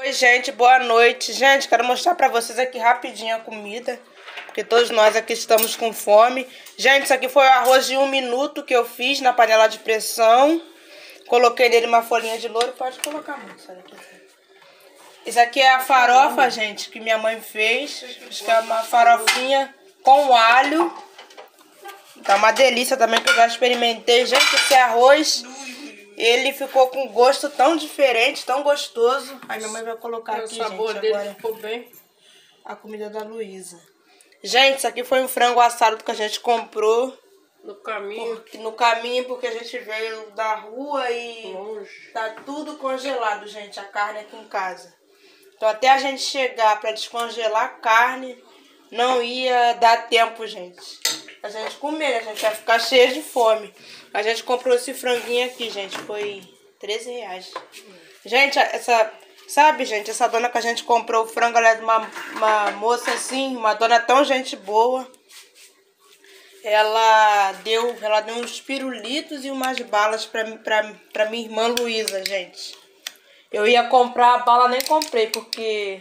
Oi, gente, boa noite. Gente, quero mostrar pra vocês aqui rapidinho a comida, porque todos nós aqui estamos com fome. Gente, isso aqui foi o arroz de um minuto que eu fiz na panela de pressão. Coloquei nele uma folhinha de louro. Pode colocar. Aqui. Isso aqui é a farofa, gente, que minha mãe fez. Acho que é uma farofinha com alho. Tá uma delícia também, que eu já experimentei. Gente, esse arroz ele ficou com gosto tão diferente, tão gostoso. Aí minha mãe vai colocar aqui, gente, sabor dele agora ficou bem. a comida da Luísa. Gente, isso aqui foi um frango assado que a gente comprou No caminho, porque- no caminho porque a gente veio da rua e longe. tá tudo congelado, gente, a carne aqui em casa. Então até a gente chegar pra descongelar a carne, não ia dar tempo, gente. A gente comer? A gente vai ficar cheio de fome. A gente comprou esse franguinho aqui, gente. Foi 13 reais. Gente, essa. Sabe, gente, essa dona que a gente comprou o frango, ela é uma, uma moça assim, uma dona tão gente boa. Ela deu, ela deu uns pirulitos e umas balas pra, pra, pra minha irmã Luísa, gente. Eu ia comprar a bala, nem comprei, porque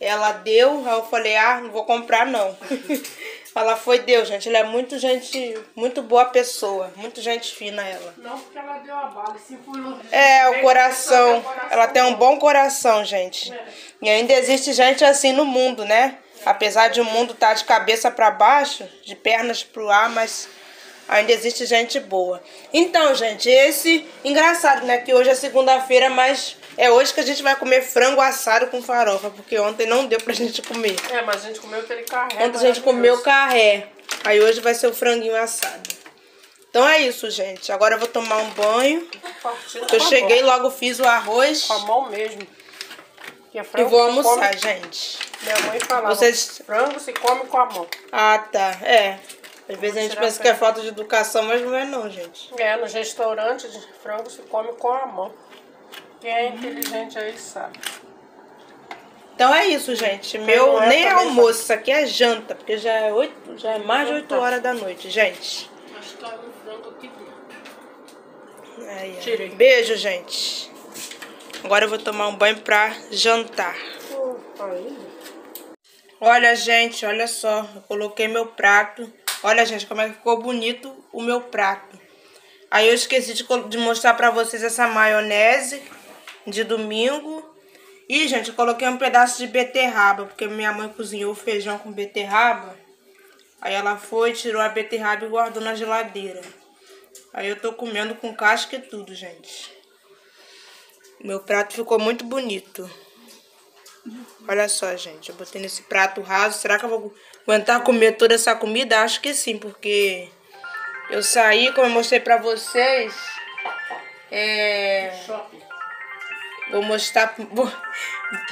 ela deu, aí eu falei, ah, não vou comprar não. ela foi, deu, gente. Ela é muito gente, muito boa pessoa, muito gente fina ela. Não porque ela deu a bala, se foi. É, o coração. coração Ela tem um bom coração, gente. E ainda existe gente assim no mundo, né? Apesar de o mundo estar de cabeça para baixo, de pernas pro ar, mas ainda existe gente boa. Então, gente, esse engraçado, né, que hoje é segunda-feira, mas é hoje que a gente vai comer frango assado com farofa, porque ontem não deu pra gente comer. É, mas a gente comeu aquele carré. Ontem a gente comeu carré. Aí hoje vai ser o franguinho assado. Então é isso, gente. Agora eu vou tomar um banho. Eu cheguei, logo fiz o arroz Com a mão mesmo. É e vou almoçar, come- gente. Minha mãe falava, Vocês- frango se come com a mão. Ah, tá. É. Às vezes a gente pensa que é falta de educação, mas não é não, gente. É, nos restaurantes, frango se come com a mão. Quem é inteligente aí sabe. Então é isso, gente. Meu é, nem é almoço, isso aqui é janta, porque já é oito, já é mais de 8 Janta. horas da noite, gente. Mas tá um frango aqui dentro. Aí. Tirei. Beijo, gente. Agora eu vou tomar um banho pra jantar. Olha, gente, olha só. Eu coloquei meu prato. Olha, gente, como é que ficou bonito o meu prato. Aí eu esqueci de, de mostrar pra vocês essa maionese de domingo. E, gente, eu coloquei um pedaço de beterraba, porque minha mãe cozinhou feijão com beterraba. Aí ela foi, tirou a beterraba e guardou na geladeira. Aí eu tô comendo com casca e tudo, gente. Meu prato ficou muito bonito. Olha só, gente. Eu botei nesse prato raso. Será que eu vou aguentar comer toda essa comida? Acho que sim, porque eu saí, como eu mostrei pra vocês. É. Vou mostrar. vou-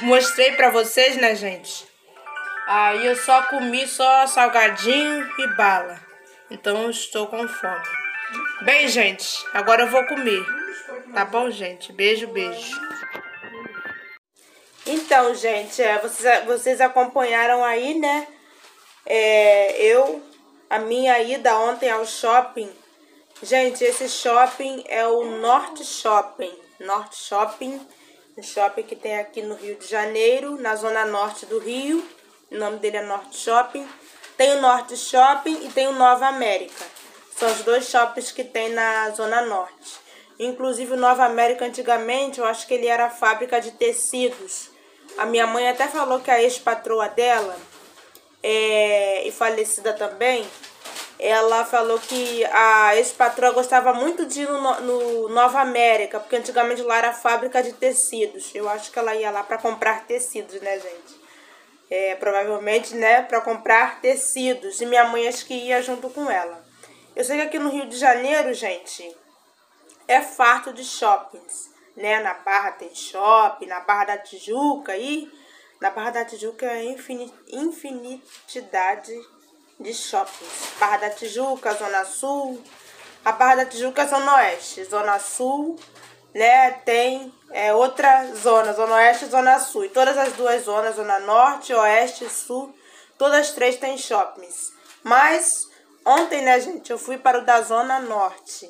Mostrei pra vocês, né, gente? Aí eu só comi só salgadinho e bala. Então eu estou com fome. Bem, gente, agora eu vou comer. Tá bom, gente? Beijo, beijo. Então, gente, é, vocês, vocês acompanharam aí, né? É, eu, a minha ida ontem ao shopping. Gente, esse shopping é o Norte Shopping. Norte Shopping, um shopping que tem aqui no Rio de Janeiro, na zona norte do Rio. O nome dele é Norte Shopping. Tem o Norte Shopping e tem o Nova América. São os dois shoppings que tem na zona norte. Inclusive o Nova América antigamente, eu acho que ele era fábrica de tecidos. A minha mãe até falou que a ex-patroa dela, é, e falecida também, ela falou que a ex-patroa gostava muito de ir no, no Nova América, porque antigamente lá era fábrica de tecidos. Eu acho que ela ia lá para comprar tecidos, né, gente? É, provavelmente, né, para comprar tecidos. E minha mãe acho que ia junto com ela. Eu sei que aqui no Rio de Janeiro, gente, é farto de shoppings, né? Na Barra tem shopping, na Barra da Tijuca aí, na Barra da Tijuca é infini, infinitidade de shoppings. Barra da Tijuca, Zona Sul, a Barra da Tijuca é Zona Oeste, Zona Sul, né? Tem é, outra zona, Zona Oeste e Zona Sul. E todas as duas zonas, Zona Norte, Oeste e Sul, todas as três têm shoppings. Mas ontem, né, gente, eu fui para o da Zona Norte.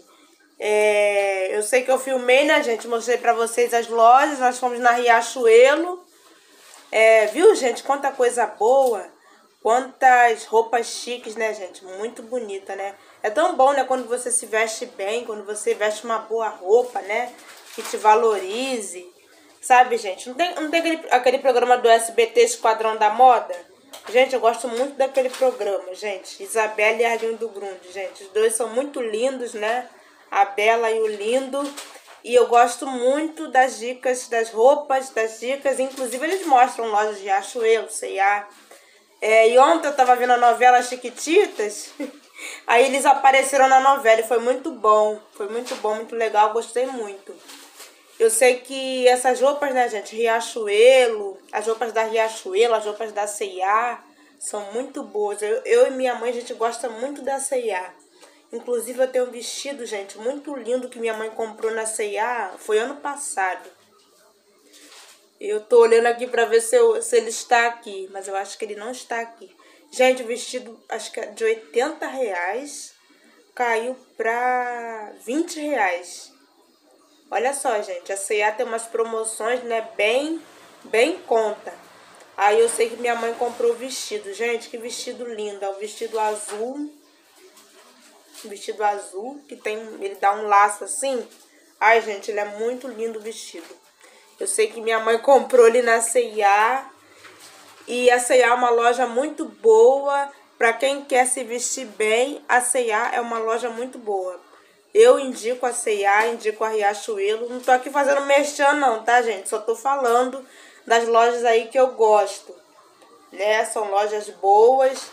É, eu sei que eu filmei, né, gente? Mostrei pra vocês as lojas. Nós fomos na Riachuelo. É, viu, gente? Quanta coisa boa. Quantas roupas chiques, né, gente? Muito bonita, né? É tão bom, né, quando você se veste bem, quando você veste uma boa roupa, né? Que te valorize. Sabe, gente? Não tem, não tem aquele, aquele programa do SBT Esquadrão da Moda? Gente, eu gosto muito daquele programa, gente. Isabela e Arlindo Grunde, gente. Os dois são muito lindos, né? A Bela e o Lindo. E eu gosto muito das dicas, das roupas, das dicas. Inclusive, eles mostram lojas de Achoelo, C&A. É, e ontem eu tava vendo a novela Chiquititas. Aí eles apareceram na novela e foi muito bom. Foi muito bom, muito legal. Gostei muito. Eu sei que essas roupas, né, gente, Riachuelo, as roupas da Riachuelo, as roupas da C&A, são muito boas. Eu, eu e minha mãe, a gente gosta muito da C&A. Inclusive, eu tenho um vestido, gente, muito lindo que minha mãe comprou na C&A, foi ano passado. Eu tô olhando aqui pra ver se, eu, se ele está aqui, mas eu acho que ele não está aqui. Gente, o vestido, acho que é de 80 reais, caiu pra 20 reais. Olha só, gente, a C&A tem umas promoções, né, bem, bem conta. Aí eu sei que minha mãe comprou o vestido. Gente, que vestido lindo. É o vestido azul. Vestido azul, que tem, ele dá um laço assim. Ai, gente, ele é muito lindo o vestido. Eu sei que minha mãe comprou ali na C&A. E a C&A é uma loja muito boa. Para quem quer se vestir bem, a C&A é uma loja muito boa. Eu indico a C&A, indico a Riachuelo. Não tô aqui fazendo merchan não, tá, gente? Só tô falando das lojas aí que eu gosto. Né? São lojas boas,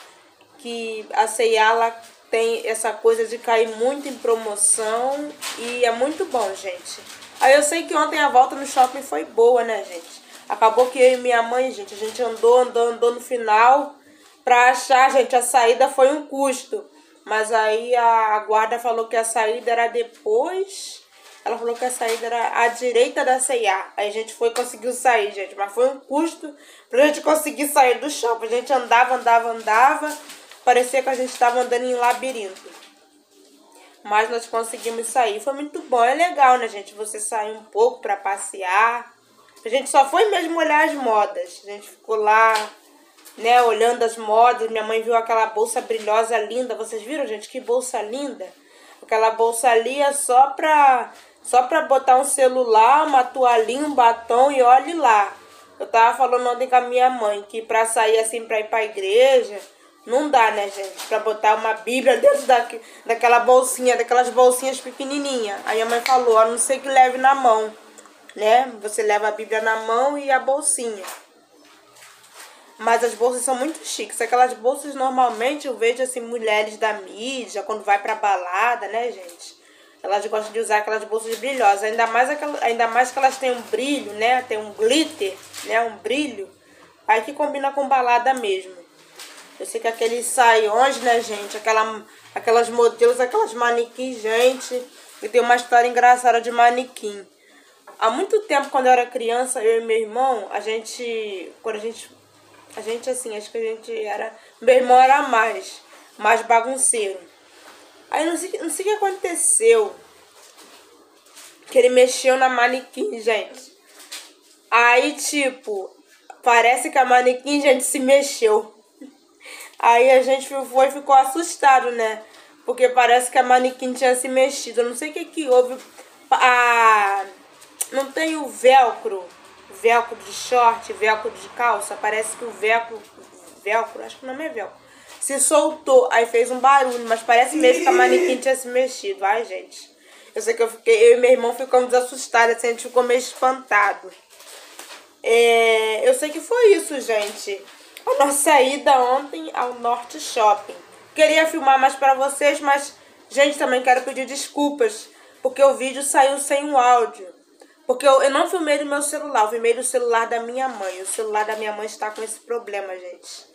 que a C&A ela tem essa coisa de cair muito em promoção e é muito bom, gente. Aí eu sei que ontem a volta no shopping foi boa, né, gente? Acabou que eu e minha mãe, gente, a gente andou, andou, andou no final pra achar, gente, a saída foi um custo. Mas aí a guarda falou que a saída era depois. Ela falou que a saída era à direita da CIA. Aí a gente foi conseguiu sair, gente. Mas foi um custo pra gente conseguir sair do shopping. A gente andava, andava, andava. Parecia que a gente estava andando em labirinto. Mas nós conseguimos sair. Foi muito bom. É legal, né, gente? Você sair um pouco para passear. A gente só foi mesmo olhar as modas. A gente ficou lá né, olhando as modas. Minha mãe viu aquela bolsa brilhosa linda. Vocês viram, gente, que bolsa linda? Aquela bolsa ali é só pra, só pra botar um celular, uma toalhinha, um batom e olhe lá. Eu tava falando ontem com a minha mãe que pra sair assim pra ir pra igreja, não dá, né, gente? Pra botar uma bíblia dentro da, daquela bolsinha, daquelas bolsinhas pequenininhas. Aí a mãe falou, a não ser que leve na mão, né? Você leva a bíblia na mão e a bolsinha. Mas as bolsas são muito chiques. Aquelas bolsas normalmente eu vejo assim mulheres da mídia quando vai pra balada, né, gente? Elas gostam de usar aquelas bolsas brilhosas, ainda mais aquelas, ainda mais que elas têm um brilho, né? Tem um glitter, né, um brilho. Aí que combina com balada mesmo. Eu sei que aqueles saiões, né, gente? Aquela, aquelas modelos, aquelas manequins, gente. E tem uma história engraçada de manequim. Há muito tempo, quando eu era criança, eu e meu irmão, a gente. Quando a gente a gente, assim, acho que a gente era. Meu irmão era mais, mais bagunceiro. Aí não sei, não sei o que aconteceu. Que ele mexeu na manequim, gente. Aí, tipo, parece que a manequim, gente, se mexeu. Aí a gente foi e ficou assustado, né? Porque parece que a manequim tinha se mexido. Eu não sei o que que houve. A... Não tem o velcro velcro de short, velcro de calça, parece que o velcro, velcro, acho que o nome é velcro, se soltou, aí fez um barulho, mas parece mesmo que a manequim tinha se mexido. Ai, gente. Eu sei que eu fiquei, eu e meu irmão ficamos assustados, assim, a gente ficou meio espantado. É, eu sei que foi isso, gente. A nossa ida ontem ao Norte Shopping. Queria filmar mais para vocês, mas, gente, também quero pedir desculpas, porque o vídeo saiu sem o áudio. Porque eu, eu não filmei do meu celular, eu filmei do celular da minha mãe. O celular da minha mãe está com esse problema, gente.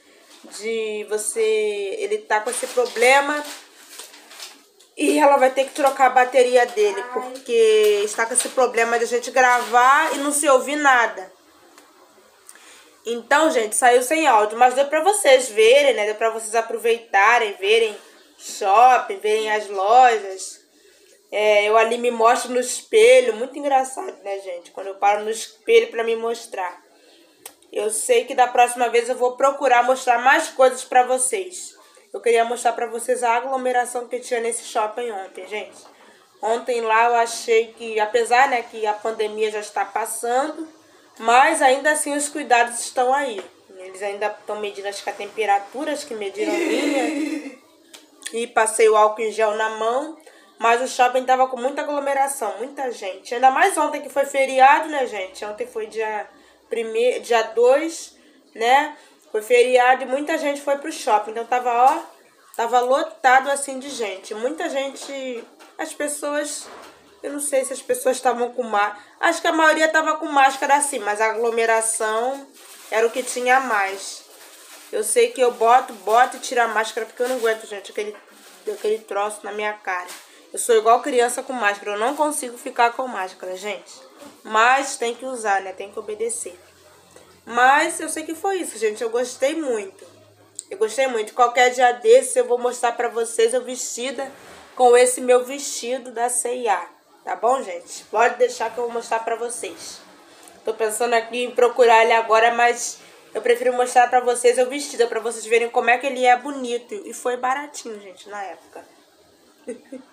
De você. Ele tá com esse problema. E ela vai ter que trocar a bateria dele. Porque está com esse problema de a gente gravar e não se ouvir nada. Então, gente, saiu sem áudio. Mas deu pra vocês verem, né? Deu pra vocês aproveitarem, verem shopping, verem as lojas. É, eu ali me mostro no espelho, muito engraçado, né, gente? Quando eu paro no espelho para me mostrar. Eu sei que da próxima vez eu vou procurar mostrar mais coisas para vocês. Eu queria mostrar para vocês a aglomeração que tinha nesse shopping ontem, gente. Ontem lá eu achei que, apesar né, que a pandemia já está passando, mas ainda assim os cuidados estão aí. Eles ainda estão medindo acho que a temperatura, acho que mediram minha. E passei o álcool em gel na mão. Mas o shopping tava com muita aglomeração, muita gente. Ainda mais ontem que foi feriado, né, gente? Ontem foi dia 1 dia 2, né? Foi feriado e muita gente foi pro shopping. Então tava, ó, tava lotado assim de gente. Muita gente, as pessoas, eu não sei se as pessoas estavam com máscara. Acho que a maioria tava com máscara assim, mas a aglomeração era o que tinha mais. Eu sei que eu boto, boto e tiro a máscara porque eu não aguento, gente, aquele, aquele troço na minha cara. Eu sou igual criança com máscara. Eu não consigo ficar com máscara, gente. Mas tem que usar, né? Tem que obedecer. Mas eu sei que foi isso, gente. Eu gostei muito. Eu gostei muito. Qualquer dia desse eu vou mostrar pra vocês eu vestida com esse meu vestido da C&A. Tá bom, gente? Pode deixar que eu vou mostrar pra vocês. Tô pensando aqui em procurar ele agora, mas eu prefiro mostrar pra vocês eu vestida, pra vocês verem como é que ele é bonito. E foi baratinho, gente, na época.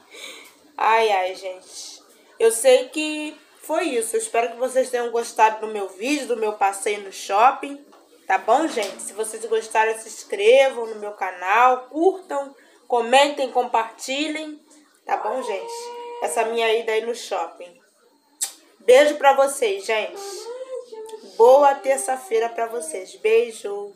ai, ai, gente. Eu sei que foi isso. Eu espero que vocês tenham gostado do meu vídeo, do meu passeio no shopping. Tá bom, gente? Se vocês gostaram, se inscrevam no meu canal, curtam, comentem, compartilhem. Tá bom, gente? Essa minha ida aí no shopping. Beijo pra vocês, gente. Boa terça-feira pra vocês. Beijo.